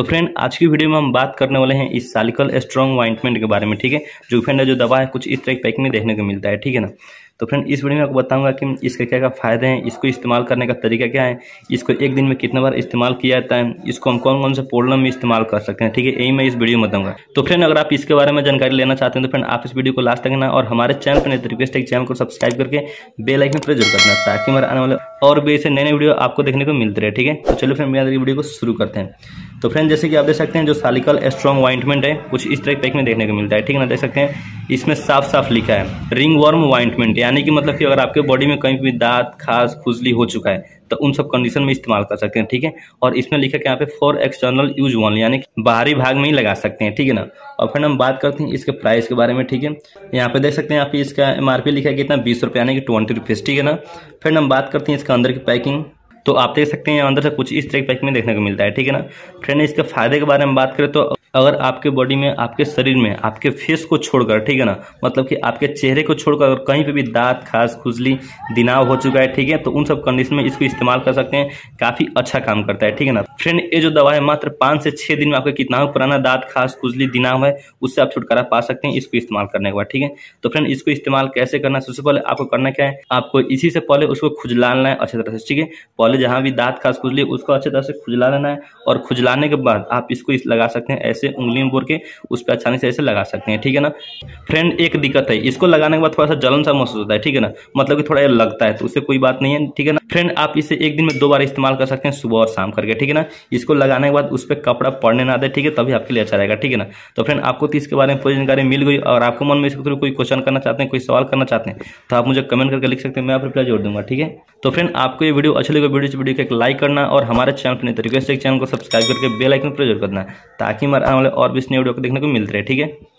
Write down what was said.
तो फ्रेंड आज की वीडियो में हम बात करने वाले हैं इस सालिकल स्ट्रॉन्ग वाइंटमेंट के बारे में, ठीक है? जो फ्रेंड जो दवा है, कुछ इस तरह की पैक में देखने को मिलता है, ठीक है ना? तो फ्रेंड इस वीडियो में आपको बताऊँगा कि इसके क्या क्या फ़ायदे हैं, इसको इस्तेमाल करने का तरीका क्या है, इसको एक दिन में कितने बार इस्तेमाल किया जाता है, इसको हम कौन कौन से प्रॉब्लम में इस्तेमाल कर सकते हैं, ठीक है? यही मैं इस वीडियो में बताऊँगा। तो फ्रेंड अगर आप इसके बारे में जानकारी लेना चाहते हैं तो फ्रेंड आप इस वीडियो को लास्ट तक ना और हमारे चैनल पर रिक्वेस्ट है चैनल को सब्सक्राइब करके बेल आइकन पर ज़रूर करना, ताकि हमारे आने वाले और भी ऐसे नए नए वीडियो आपको देखने को मिलते रहे, ठीक है? तो चलो फ्रेंड मेरा वीडियो को शुरू करते हैं। तो फ्रेंड जैसे कि आप देख सकते हैं, जो सालिकल स्ट्रॉन्ग वाइंटमेंट है, कुछ इस तरह पैक में देखने को मिलता है, ठीक है ना? देख सकते हैं इसमें साफ़ साफ़ लिखा है रिंग वर्म वाइंटमेंट यानी कि मतलब कि अगर आपके बॉडी में कहीं भी दांत, खास, खुजली हो चुका है तो उन सब कंडीशन में इस्तेमाल कर सकते हैं, ठीक है? और इसमें लिखा है यहाँ पे फॉर एक्सटर्नल यूज़ वन यानी कि बाहरी भाग में ही लगा सकते हैं, ठीक है ना? और फिर हम बात करते हैं इसके प्राइस के बारे में, ठीक है? यहाँ पे देख सकते हैं यहाँ पे इसका एमआरपी लिखा है कितना बीस रुपये, यानी कि ट्वेंटी रुपीज़ ठीक है ना? फिर हम बात करते हैं इसके अंदर की पैकिंग तो आप देख सकते हैं अंदर से कुछ इस तरह पैक में देखने को मिलता है, ठीक है ना? फ्रेंड इसके फ़ायदे के बारे में बात करें तो अगर आपके बॉडी में, आपके शरीर में, आपके फेस को छोड़कर, ठीक है ना? मतलब कि आपके चेहरे को छोड़कर अगर कहीं पे भी दांत, खास, खुजली, दिनाव हो चुका है, ठीक है? तो उन सब कंडीशन में इसको इस्तेमाल कर सकते हैं। काफ़ी अच्छा काम करता है, ठीक है ना? फ्रेंड ये जो दवा है, मात्र पाँच से छह दिन में आपका कितना पुराना दांत, खास, खुजली, दिनाव है, उससे आप छुटकारा पा सकते हैं इसको इस्तेमाल करने के बाद, ठीक है? तो फ्रेंड इसको इस्तेमाल कैसे करना सबसे पहले आपको करना क्या है? आपको इसी से पहले उसको खुजलाना है अच्छी तरह से, ठीक है? पहले जहाँ भी दांत, खास, खुजली, उसको अच्छी तरह से खुजला लेना है और खुजलाने के बाद आप इसको लगा सकते हैं ऐसे उंगली में बोर के उस पर आसानी से ऐसे लगा सकते हैं, ठीक है ना? फ्रेंड एक दिक्कत है, इसको लगाने के बाद थोड़ा सा जलन सा महसूस होता है, ठीक है ना? मतलब कि थोड़ा लगता है तो उससे कोई बात नहीं है, ठीक है ना? फ्रेंड आप इसे एक दिन में दो बार इस्तेमाल कर सकते हैं, सुबह और शाम करके, ठीक है ना? इसको लगाने के बाद उस पर कपड़ा पड़ने ना दे, ठीक है? तभी आपके लिए अच्छा रहेगा, ठीक है ना? तो फ्रेंड आपको तो इसके बारे में पूरी जानकारी मिल गई, और आपको मन में इसके थ्रू कोई क्वेश्चन करना चाहते हैं, कोई सवाल करना चाहते हैं तो आप मुझे कमेंट करके लिख सकते हैं, मैं आप रिप्लाई जोड़ दूँगा, ठीक है? तो फ्रेंड आपको ये वीडियो अच्छी लगे वीडियो को एक लाइक करना, और हमारे चैनल पर तरीके से चैनल को सब्सक्राइब करके बेल आइकन पर ज़रूर करना, ताकि हमारे आने वाले और भी नए वीडियो को देखने को मिलते रहे ठीक है